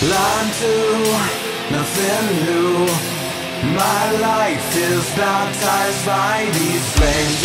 Learn to nothing new. My life is baptized by these flames